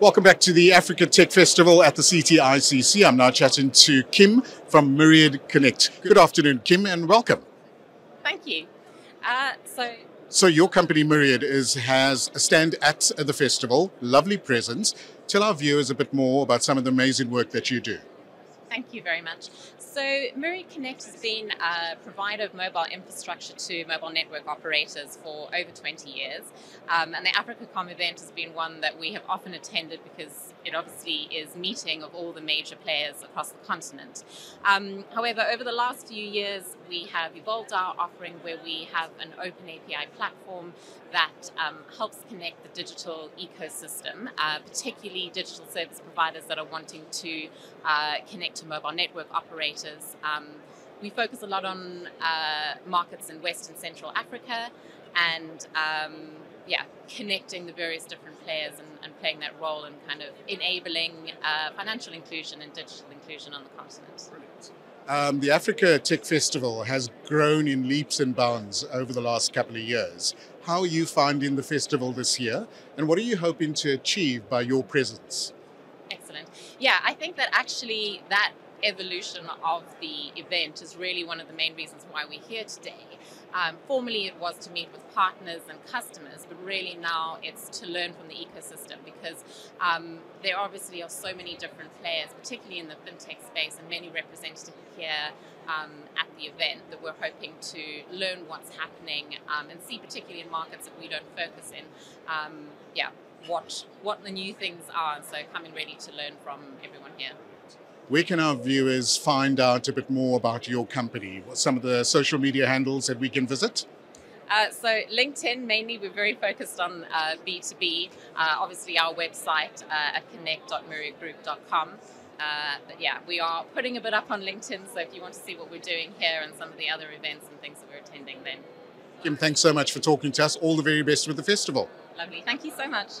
Welcome back to the Africa Tech Festival at the CTICC. I'm now chatting to Kim from Myriad Connect. Good afternoon, Kim, and welcome. Thank you. Uh, so, So, your company Myriad is has a stand at the festival, lovely presence. Tell our viewers a bit more about some of the amazing work that you do. Thank you very much. So, Myriad Connect has been a provider of mobile infrastructure to mobile network operators for over 20 years. Um, and the AfricaCom event has been one that we have often attended because it obviously is meeting of all the major players across the continent. Um, however, over the last few years, we have evolved our offering where we have an open API platform that um, helps connect the digital ecosystem, uh, particularly digital service providers that are wanting to uh, connect to mobile network operators. Um, we focus a lot on uh, markets in West and Central Africa and um, yeah, connecting the various different players and, and playing that role in kind of enabling uh, financial inclusion and digital inclusion on the continent. Um, the Africa Tech Festival has grown in leaps and bounds over the last couple of years. How are you finding the festival this year, and what are you hoping to achieve by your presence? Excellent. Yeah, I think that actually that evolution of the event is really one of the main reasons why we're here today. Um, formerly, it was to meet with partners and customers, but really now it's to learn from the ecosystem because um, there obviously are so many different players, particularly in the fintech space, and many representatives here um, at the event that we're hoping to learn what's happening um, and see, particularly in markets that we don't focus in. Um, yeah, what what the new things are. So coming ready to learn from everyone here. Where can our viewers find out a bit more about your company? What some of the social media handles that we can visit? Uh, so LinkedIn mainly, we're very focused on uh, B2B. Uh, obviously, our website uh, at connect.myriadgroup.com. Uh, but yeah, we are putting a bit up on LinkedIn. So if you want to see what we're doing here and some of the other events and things that we're attending, then Kim, thanks so much for talking to us. All the very best with the festival. Lovely. Thank you so much.